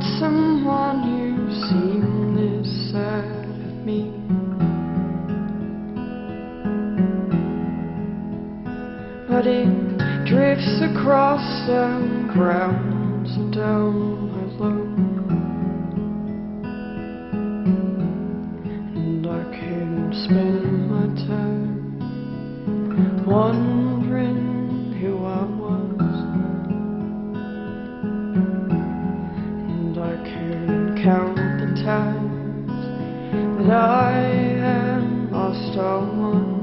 met someone who's seen this side of me. But it drifts across some grounds down. That I am lost won.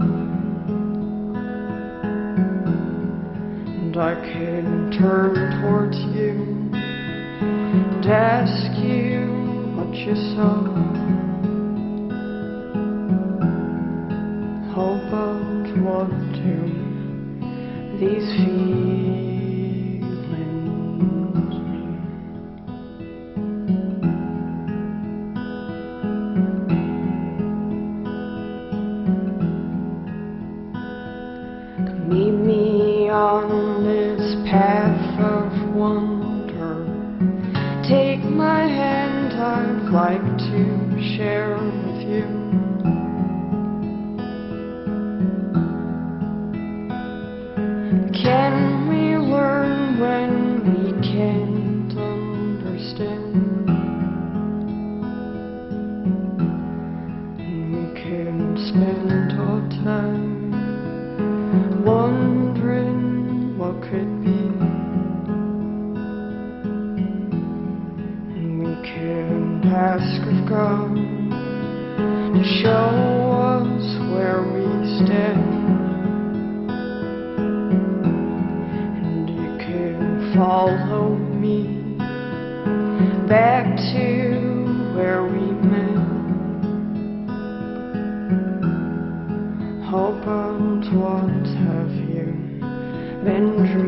And I can turn towards you and ask you what you saw. How about do these feelings Like to share with you. Can we learn when we can't understand? And we can spend our time wondering what could be. Ask of God to show us where we stand. And you can follow me back to where we met. Hope and what have you been dreaming?